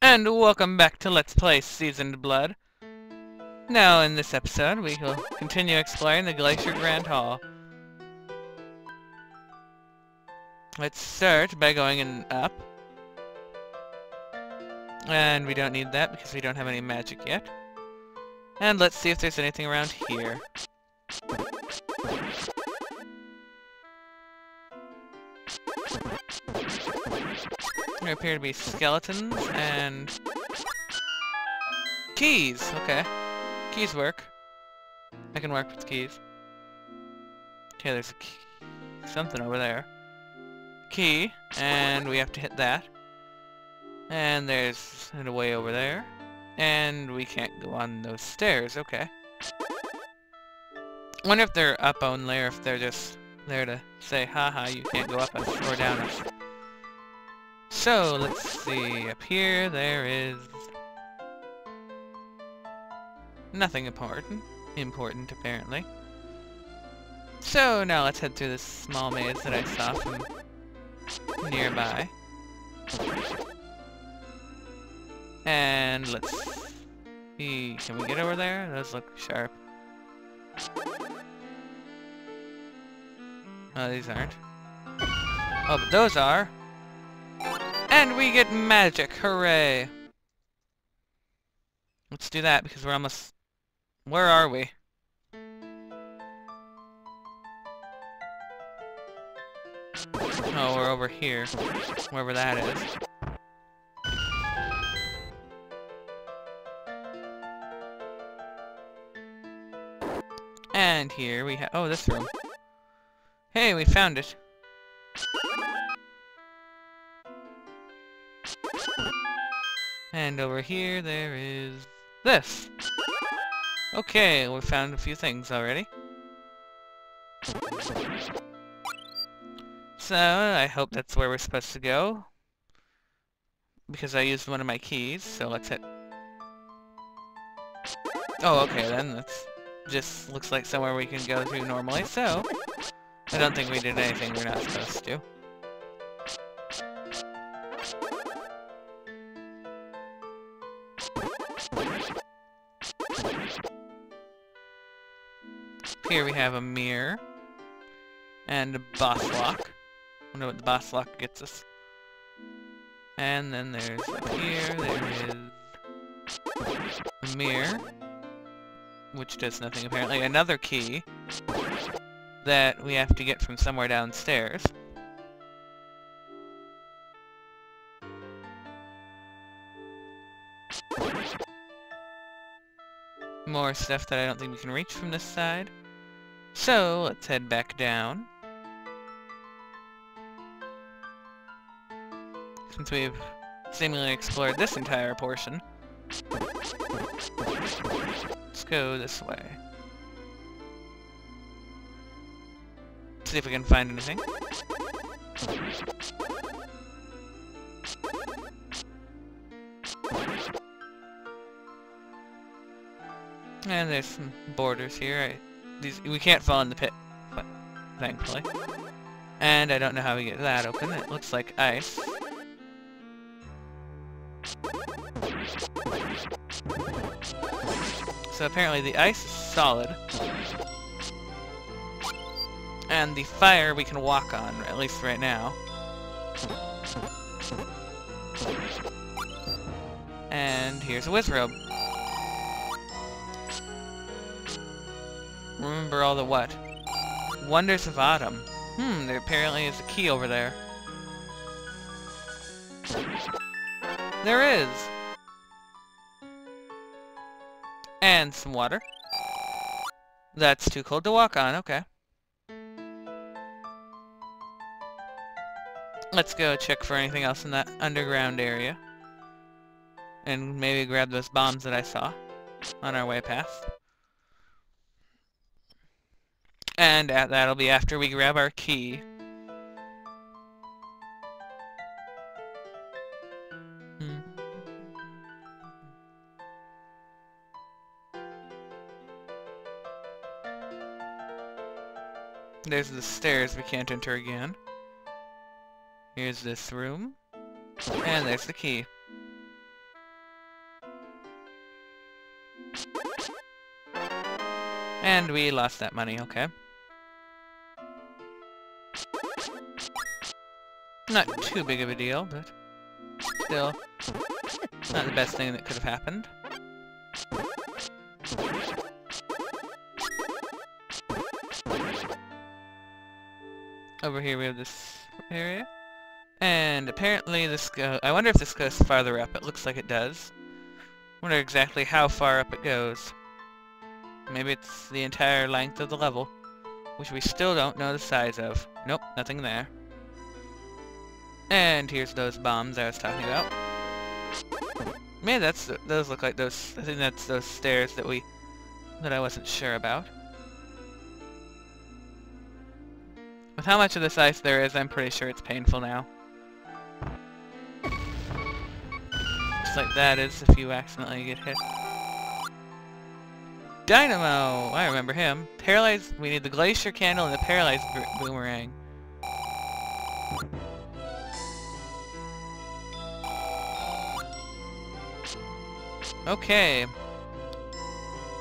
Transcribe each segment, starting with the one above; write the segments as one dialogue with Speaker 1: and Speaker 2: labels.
Speaker 1: And welcome back to Let's Play Seasoned Blood. Now, in this episode, we will continue exploring the Glacier Grand Hall. Let's start by going in up. And we don't need that because we don't have any magic yet. And let's see if there's anything around here. Appear to be skeletons and... Keys! Okay. Keys work. I can work with keys. Okay, there's key. Something over there. Key, and we have to hit that. And there's a way over there. And we can't go on those stairs, okay. wonder if they're up only or if they're just there to say, haha, you can't go up or down. So, let's see, up here there is... Nothing important. Important, apparently. So, now let's head through this small maze that I saw from nearby. And let's see, can we get over there? Those look sharp. Oh, these aren't. Oh, but those are. And we get magic! Hooray! Let's do that because we're almost... Where are we? Oh, we're over here. Wherever that is. And here we have... Oh, this room. Hey, we found it. And over here there is this. Okay, we found a few things already. So, I hope that's where we're supposed to go. Because I used one of my keys, so let's hit... Oh, okay then, that's just looks like somewhere we can go through normally, so... I don't think we did anything we're not supposed to. Here we have a mirror. And a boss lock. wonder what the boss lock gets us. And then there's here, there is a mirror. Which does nothing apparently. Another key that we have to get from somewhere downstairs. More stuff that I don't think we can reach from this side. So, let's head back down. Since we've seemingly explored this entire portion. Let's go this way. See if we can find anything. And there's some borders here. I these we can't fall in the pit, but thankfully. And I don't know how we get that open. It looks like ice. So apparently the ice is solid. And the fire we can walk on, at least right now. And here's a Wizzrobe. Remember all the what? Wonders of Autumn. Hmm, there apparently is a key over there. There is! And some water. That's too cold to walk on, okay. Let's go check for anything else in that underground area. And maybe grab those bombs that I saw on our way past. And that'll be after we grab our key. Hmm. There's the stairs we can't enter again. Here's this room. And there's the key. And we lost that money, okay. Not too big of a deal, but still not the best thing that could have happened. Over here we have this area. And apparently this go I wonder if this goes farther up. It looks like it does. wonder exactly how far up it goes. Maybe it's the entire length of the level, which we still don't know the size of. Nope, nothing there. And here's those bombs I was talking about. Man, that's those look like those. I think that's those stairs that we that I wasn't sure about. With how much of this ice there is, I'm pretty sure it's painful now. Just like that is if you accidentally get hit. Dynamo! I remember him. Paralyzed. We need the glacier candle and the paralyzed boomerang. Okay.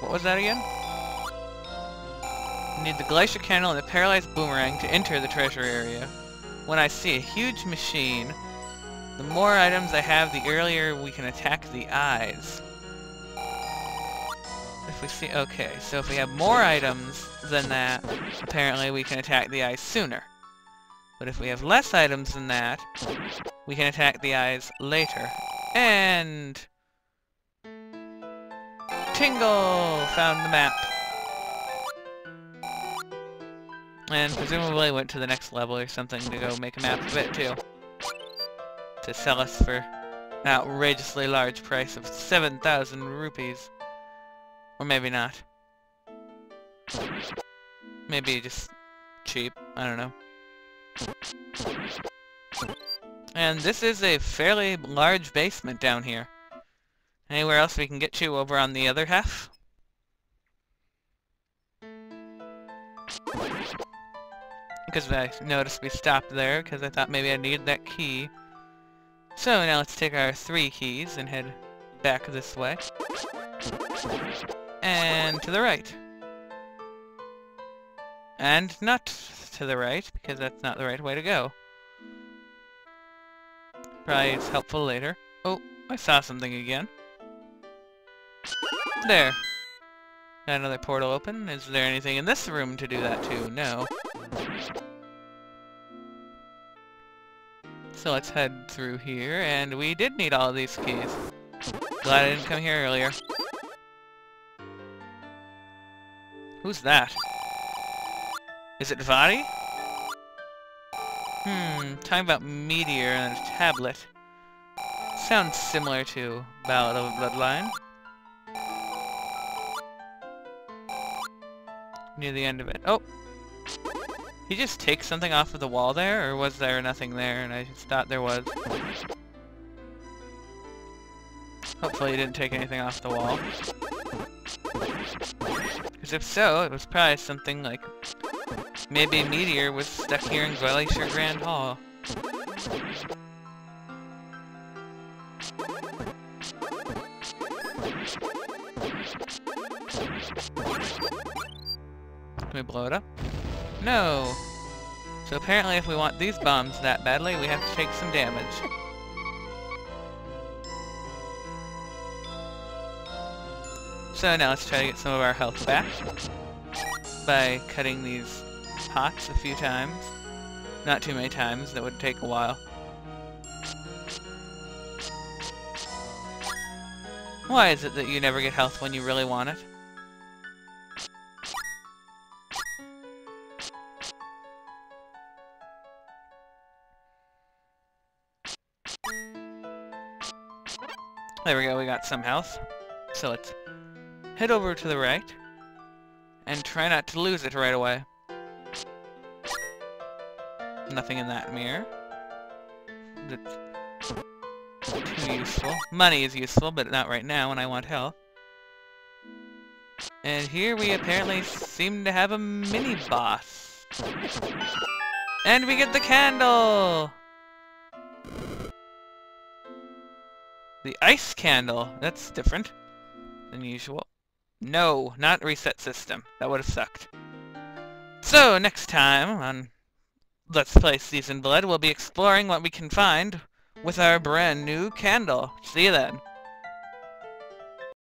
Speaker 1: What was that again? I need the glacier candle and the paralyzed boomerang to enter the treasure area. When I see a huge machine, the more items I have, the earlier we can attack the eyes. If we see, okay, so if we have more items than that, apparently we can attack the eyes sooner. But if we have less items than that, we can attack the eyes later. And... Tingle! Found the map. And presumably went to the next level or something to go make a map of it too. To sell us for an outrageously large price of 7,000 rupees. Or maybe not. Maybe just cheap. I don't know. And this is a fairly large basement down here. Anywhere else we can get to over on the other half? Because I noticed we stopped there, because I thought maybe I needed that key. So now let's take our three keys and head back this way. And to the right. And not to the right, because that's not the right way to go. Probably it's helpful later. Oh, I saw something again. There. Got another portal open. Is there anything in this room to do that too? No. So let's head through here, and we did need all these keys. Glad I didn't come here earlier. Who's that? Is it Vaati? Hmm, talking about Meteor and a tablet. Sounds similar to Ballad of a Bloodline. Near the end of it. Oh! He just takes something off of the wall there, or was there nothing there and I just thought there was? Hopefully he didn't take anything off the wall. Because if so, it was probably something like... Maybe a meteor was stuck here in Glacier Grand Hall. We blow it up? No! So apparently if we want these bombs that badly, we have to take some damage. So now let's try to get some of our health back by cutting these pots a few times. Not too many times, that would take a while. Why is it that you never get health when you really want it? There we go, we got some health. So let's head over to the right and try not to lose it right away. Nothing in that mirror. That's too useful. Money is useful, but not right now when I want health. And here we apparently seem to have a mini-boss. And we get the candle! The ice candle. That's different than usual. No, not reset system. That would have sucked. So, next time on Let's Play Seasoned Blood, we'll be exploring what we can find with our brand new candle. See you then.